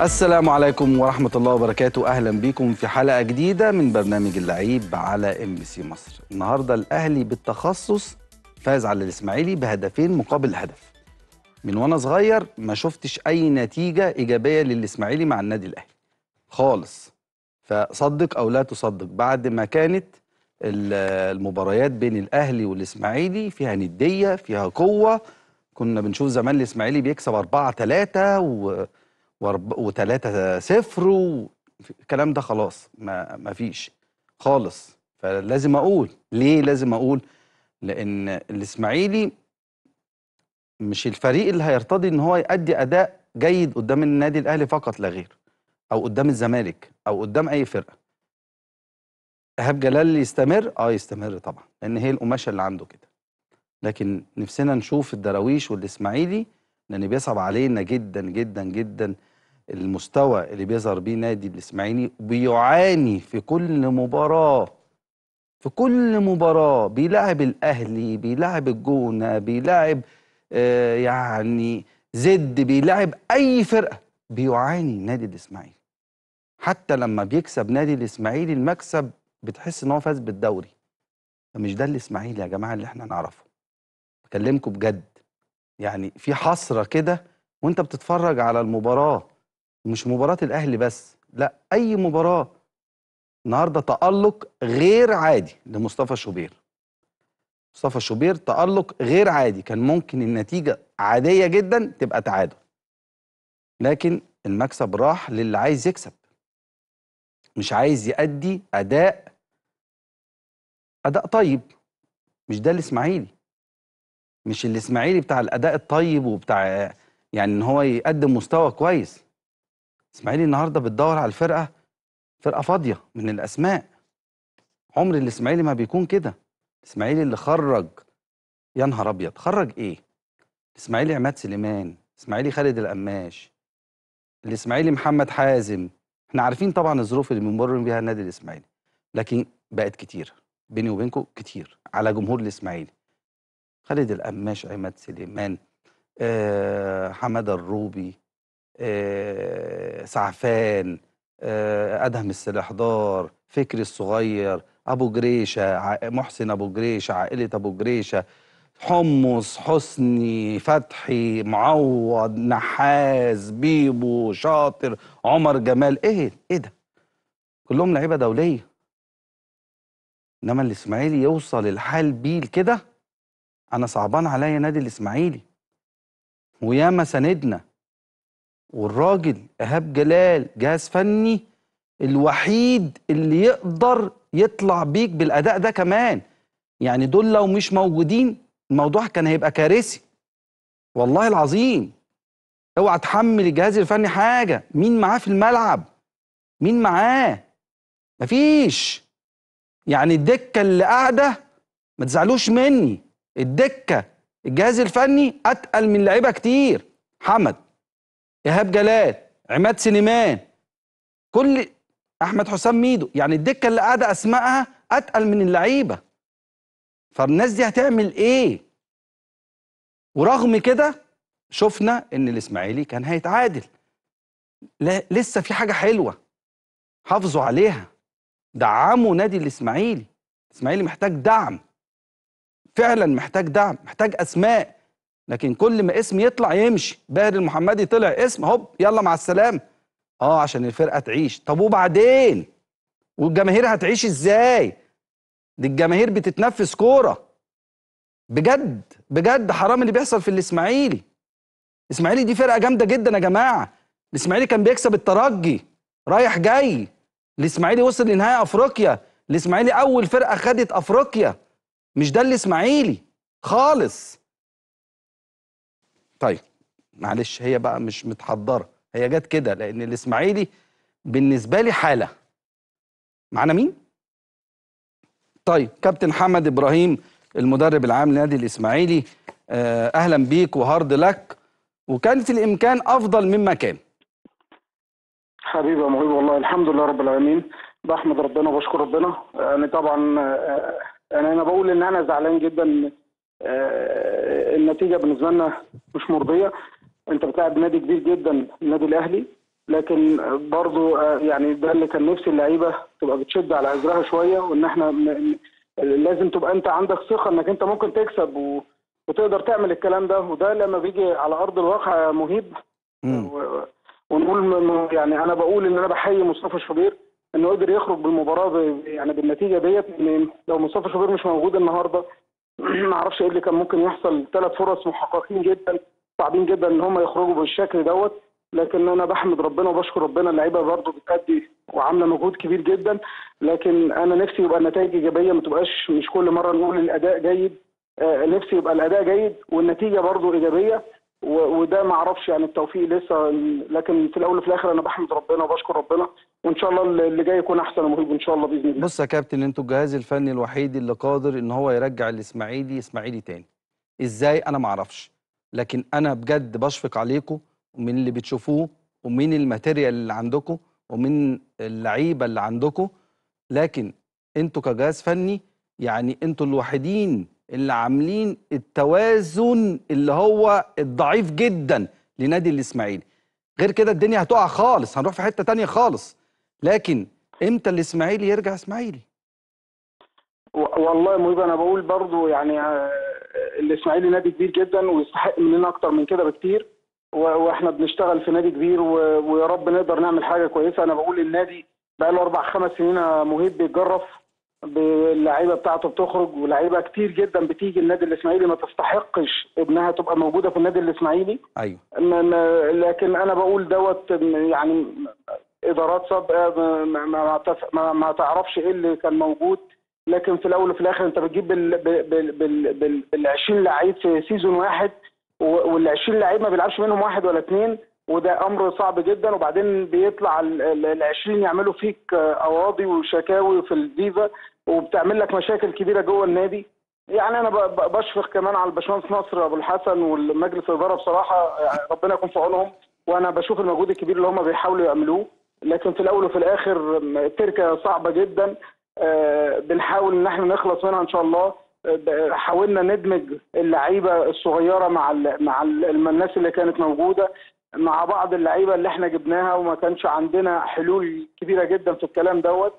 السلام عليكم ورحمة الله وبركاته. أهلا بكم في حلقة جديدة من برنامج اللعيب على MBC مصر. النهاردة الأهلي بالتخصص فاز على الإسماعيلي بهدفين مقابل هدف. من وأنا صغير ما شفتش أي نتيجة إيجابية للإسماعيلي مع النادي الأهلي. خالص. فصدق أو لا تصدق بعد ما كانت ال- المباريات بين الأهلي والإسماعيلي فيها ندية فيها قوة. كنا بنشوف زمان الإسماعيلي بيكسب 4 3 و وثلاثة صفر و... الكلام ده خلاص ما ما فيش خالص. فلازم أقول. ليه لازم أقول؟ لأن الإسماعيلي مش الفريق اللي هيرتضي إن هو يأدي أداء جيد قدام النادي الأهلي فقط لا غير أو قدام الزمالك أو قدام أي فرقة. إيهاب جلال يستمر؟ آه يستمر طبعا لأن هي القماشة اللي عنده كده. لكن نفسنا نشوف الدراويش والإسماعيلي لأن بيصعب علينا جدا جدا جدا المستوى اللي بيظهر بيه نادي الإسماعيلي بيعاني في كل مباراة في كل مباراة بيلعب الأهلي بيلعب الجونة بيلعب آه يعني زد بيلعب أي فرقة بيعاني نادي الإسماعيلي. حتى لما بيكسب نادي الإسماعيلي المكسب بتحس إن هو فاز بالدوري. فمش ده الإسماعيلي يا جماعة اللي إحنا نعرفه. بكلمكم بجد. يعني في حسرة كده وأنت بتتفرج على المباراة. مش مباراة الأهلي بس لا أي مباراة النهارده تألق غير عادي لمصطفى شوبير. مصطفى شوبير تألق غير عادي كان ممكن النتيجة عادية جدا تبقى تعادل. لكن المكسب راح للي عايز يكسب. مش عايز يأدي أداء أداء طيب. مش ده الإسماعيلي. مش الإسماعيلي بتاع الأداء الطيب وبتاع يعني إن هو يقدم مستوى كويس. الاسماعيلي النهارده بتدور على الفرقة فرقة فاضية من الأسماء. عمر الإسماعيلي ما بيكون كده. الاسماعيلي اللي خرج يا نهار أبيض خرج إيه؟ الاسماعيلي عماد سليمان الاسماعيلي خالد القماش الإسماعيلي محمد حازم. إحنا عارفين طبعا الظروف اللي بيمر بيها النادي الإسماعيلي لكن بقت كتير بيني وبينكم كتير على جمهور الإسماعيلي. خالد القماش عماد سليمان آه، حمادة الروبي سعفان آه، أدهم السلاحدار فكري الصغير أبو جريشة محسن أبو جريشة عائلة أبو جريشة حمص حسني فتحي معوض نحاس بيبو شاطر عمر جمال إيه إيه ده؟ كلهم لعيبة دولية. إنما الإسماعيلي يوصل الحال بيه كده أنا صعبان عليا نادي الإسماعيلي. وياما ساندنا. والراجل إيهاب جلال جهاز فني الوحيد اللي يقدر يطلع بيك بالأداء ده كمان. يعني دول لو مش موجودين الموضوع كان هيبقى كارثي. والله العظيم. اوعى تحمل الجهاز الفني حاجة. مين معاه في الملعب؟ مين معاه؟ مفيش. يعني الدكة اللي قاعدة ما تزعلوش مني. الدكة الجهاز الفني أتقل من لعيبة كتير. حمد. إيهاب جلال عماد سليمان كل أحمد حسام ميدو يعني الدكة اللي قاعدة اسمائها أتقل من اللعيبة. فالناس دي هتعمل إيه؟ ورغم كده شفنا إن الإسماعيلي كان هيتعادل. لا لسه في حاجة حلوة حافظوا عليها. دعموا نادي الإسماعيلي. الإسماعيلي محتاج دعم. فعلا محتاج دعم محتاج أسماء. لكن كل ما اسم يطلع يمشي. باهر المحمدي طلع اسم هوب يلا مع السلامة. آه عشان الفرقة تعيش. طب وبعدين؟ والجماهير هتعيش إزاي؟ دي الجماهير بتتنفس كورة. بجد بجد حرام اللي بيحصل في الإسماعيلي. الاسماعيلي دي فرقة جامدة جدا يا جماعة. الإسماعيلي كان بيكسب الترجي رايح جاي. الإسماعيلي وصل لنهائي أفريقيا. الإسماعيلي أول فرقة خدت أفريقيا. مش ده الإسماعيلي خالص. طيب معلش هي بقى مش متحضرة هي جت كده لأن الإسماعيلي بالنسبة لي حالة. معانا مين؟ طيب كابتن حمد إبراهيم المدرب العام لنادي الإسماعيلي آه، أهلا بيك وهارد لك وكان في الإمكان أفضل مما كان. حبيبي يا مهيب والله الحمد لله رب العالمين. بحمد ربنا وبشكر ربنا. يعني طبعا آه، يعني أنا بقول إن أنا زعلان جدا آه، النتيجة بالنسبة لنا مش مرضية. انت بتلعب نادي كبير جدا النادي الأهلي. لكن برضو آه، يعني ده اللي كان نفسي اللعيبة تبقى بتشد على اجرها شوية وإن إحنا لازم تبقى انت عندك ثقة إنك انت ممكن تكسب و... وتقدر تعمل الكلام ده. وده لما بيجي على أرض الواقع مهيب. و- ونقول يعني أنا بقول إن أنا بحيي مصطفى شوبير إنه قدر يخرج بالمباراة ب- يعني بالنتيجة ديت لو مصطفى شوبير مش موجود النهارده ما أعرفش إيه اللي كان ممكن يحصل. ثلاث فرص محققين جدا صعبين جدا إن هم يخرجوا بالشكل دوت. لكن أنا بحمد ربنا وبشكر ربنا اللعيبة برضه بتأدي وعاملة مجهود كبير جدا. لكن أنا نفسي يبقى النتائج إيجابية ما تبقاش مش كل مرة نقول الأداء جيد. آه، نفسي يبقى الأداء جيد والنتيجة برضه إيجابية. وده ما أعرفش يعني التوفيق لسه لكن في الأول وفي الآخر أنا بحمد ربنا وبشكر ربنا وإن شاء الله اللي جاي يكون أحسن ومهيب إن شاء الله بإذن الله. بص يا كابتن أنتوا الجهاز الفني الوحيد اللي قادر إن هو يرجع الإسماعيلي إسماعيلي تاني. إزاي؟ أنا ما أعرفش. لكن أنا بجد بشفق عليكم ومن اللي بتشوفوه ومن الماتيريال اللي عندكم ومن اللعيبة اللي عندكم. لكن أنتوا كجهاز فني يعني أنتوا الوحيدين اللي عاملين التوازن اللي هو الضعيف جدا لنادي الإسماعيلي. غير كده الدنيا هتقع خالص هنروح في حتة تانية خالص. لكن إمتى الإسماعيلي يرجع إسماعيلي؟ والله مهيب أنا بقول برضو يعني آه، الإسماعيلي نادي كبير جدا ويستحق مننا أكتر من كده بكتير. وإحنا بنشتغل في نادي كبير ويا رب نقدر نعمل حاجة كويسة. أنا بقول النادي بقى له أربع خمس سنين يا مهيب بيتجرف. باللعيبة بتاعته بتخرج ولاعيبه كتير جدا بتيجي النادي الإسماعيلي ما تستحقش إنها تبقى موجودة في النادي الإسماعيلي. أيوه. لكن أنا بقول دوت يعني إدارات سابقة ما, ما, ما, ما, ما تعرفش إيه اللي كان موجود. لكن في الأول وفي الآخر أنت بتجيب بال بال بال بال بال 20 لعيب في season واحد وال 20 لعيب ما بيلعبش منهم واحد ولا اثنين وده أمر صعب جدا. وبعدين بيطلع ال 20 يعملوا فيك قواضي وشكاوي في الفيفا. وبتعمل لك مشاكل كبيرة جوه النادي. يعني أنا بشفق كمان على الباشمهندس نصر أبو الحسن والمجلس الإدارة بصراحة يعني ربنا يكون في عونهم. وأنا بشوف المجهود الكبير اللي هم بيحاولوا يعملوه. لكن في الأول وفي الآخر التركة صعبة جدا. آه، بنحاول إن إحنا نخلص منها إن شاء الله. حاولنا ندمج اللعيبة الصغيرة مع مع ال الناس اللي كانت موجودة مع بعض اللعيبة اللي إحنا جبناها. وما كانش عندنا حلول كبيرة جدا في الكلام دوت.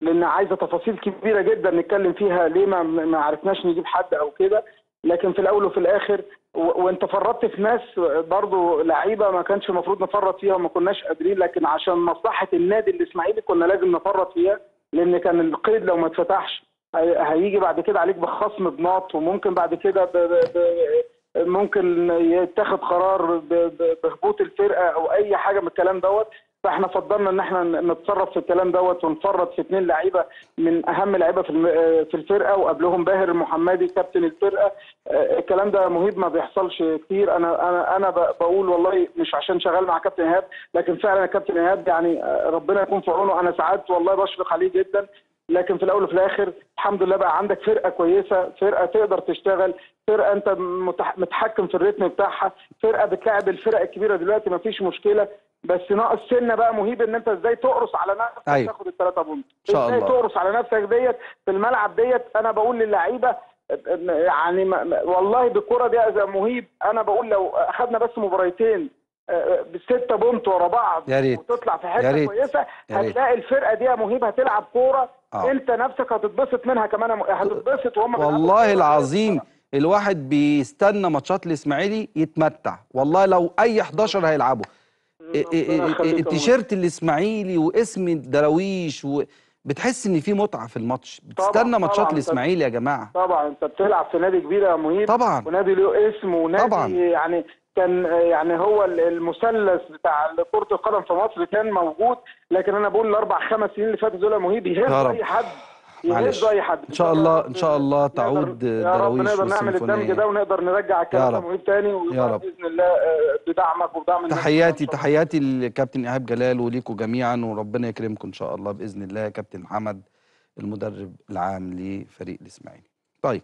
لأن عايزة تفاصيل كبيرة جدا نتكلم فيها ليه ما ما عرفناش نجيب حد أو كده. لكن في الأول وفي الآخر وأنت فرطت في ناس برضو لعيبة ما كانش المفروض نفرط فيها وما كناش قادرين. لكن عشان مصلحة النادي الإسماعيلي كنا لازم نفرط فيها لأن كان القيد لو ما اتفتحش هي- هيجي بعد كده عليك بخصم بناط وممكن بعد كده ب ب ب ممكن يتخذ قرار بهبوط الفرقة أو أي حاجة من الكلام دوت. فاحنا فضلنا ان إحنا نتصرف في الكلام دوت ونفرط في اثنين لعيبة من اهم لعيبة في في الفرقة وقبلهم باهر المحمدي كابتن الفرقة. آه، الكلام ده مهيب ما بيحصلش كتير. أنا أنا أنا بقول والله مش عشان شغال مع كابتن ايهاب لكن فعلا كابتن ايهاب يعني آه، ربنا يكون في عونه. أنا ساعات والله بشفق عليه جدا. لكن في الأول وفي الآخر الحمد لله بقى عندك فرقة كويسة فرقة تقدر تشتغل فرقة انت متح- متحكم في الريتم بتاعها فرقة بتلاعب الفرق الكبيرة دلوقتي ما فيش مشكلة. بس ناقص سنة بقى مهيب إن أنت إزاي تقرص على نفسك أيوة. تاخد الثلاثه بونت إن شاء إزاي الله. تقرص على نفسك ديت في الملعب ديت أنا بقول للعيبة يعني والله بالكره دي يا مهيب أنا بقول لو اخذنا بس مباريتين آه، بستة بونت ورا بعض يا ريت. وتطلع في حتة. كويسة. هتلاقي الفرقة دي يا مهيب هتلعب كورة آه. أنت نفسك هتتبسط منها كمان هتتبسط وهم والله. العظيم الواحد بيستنى ماتشات الإسماعيلي يتمتع والله لو أي 11 هيلعبوا التيشيرت الإسماعيلي واسم الدراويش و... بتحس إن في متعة في الماتش بتستنى ماتشات. الإسماعيلي يا جماعة طبعا أنت بتلعب في نادي كبير يا مهيب طبعا ونادي له اسم ونادي طبعاً. يعني كان يعني هو المثلث بتاع كرة القدم في مصر كان موجود لكن أنا بقول الأربع خمس سنين اللي فاتوا دول يا مهيب رب. أي حد معلش. يهزوا أي حد. إن شاء الله إن شاء الله تعود يا رب دراويش نقدر نعمل الدمج ده ونقدر نرجع الكلام مهيب تاني ويبقى رب. بإذن الله آه، بدعمك وبدعم الناس تحياتي. تحياتي للكابتن إيهاب جلال وليكم جميعا وربنا يكرمكم إن شاء الله بإذن الله. يا كابتن محمد المدرب العام لفريق الإسماعيلي. طيب.